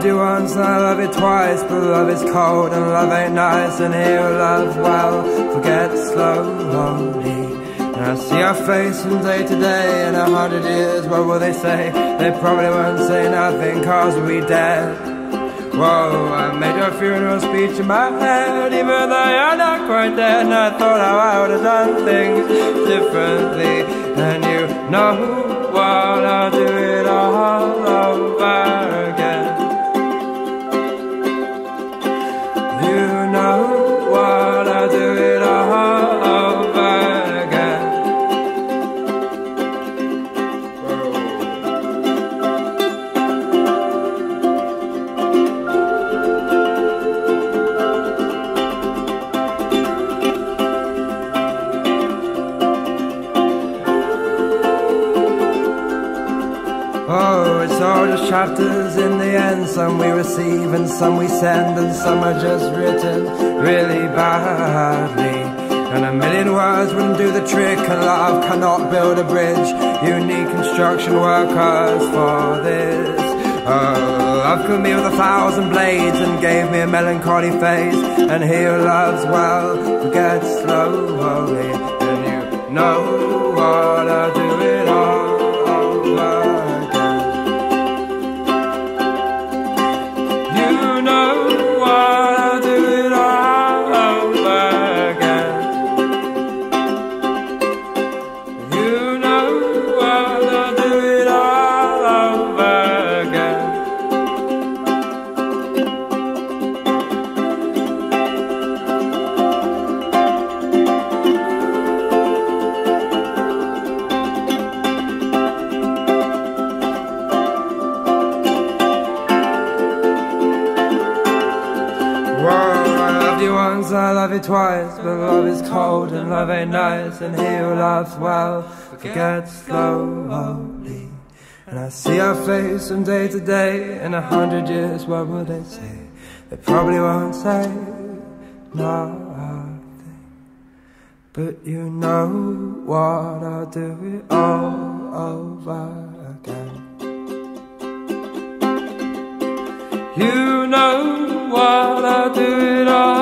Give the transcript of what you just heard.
loved you once and I love you twice But love is cold and love ain't nice And here love well, forget slowly And I see our face from day to day In a hundred years, what will they say? They probably won't say nothing cause we dead Whoa, I made your funeral speech in my head Even though you're not quite dead And I thought how I would have done things differently. And you know what, I'll do it all Oh, it's all just chapters in the end. Some we receive and some we send, and some are just written really badly. And a million words wouldn't do the trick, and love cannot build a bridge. You need construction workers for this. Oh, love could me with a thousand blades and gave me a melancholy face. And he who loves well forgets slowly. And you know what I once, I love you twice, but love is cold and love ain't nice, and he who loves well forgets slowly. And I see our face from day to day, in a hundred years, what will they say? They probably won't say nothing, but you know what, I'll do it all over again. You know what I'll do it all